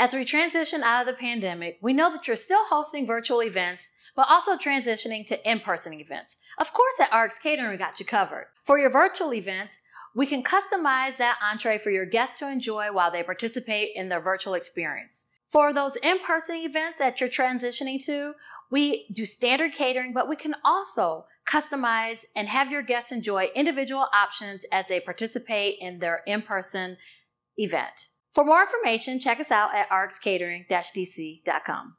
As we transition out of the pandemic, we know that you're still hosting virtual events, but also transitioning to in person events. Of course, at RX Catering, we got you covered. For your virtual events, we can customize that entree for your guests to enjoy while they participate in their virtual experience. For those in person events that you're transitioning to, we do standard catering, but we can also customize and have your guests enjoy individual options as they participate in their in person event. For more information, check us out at rxcatering-dc.com.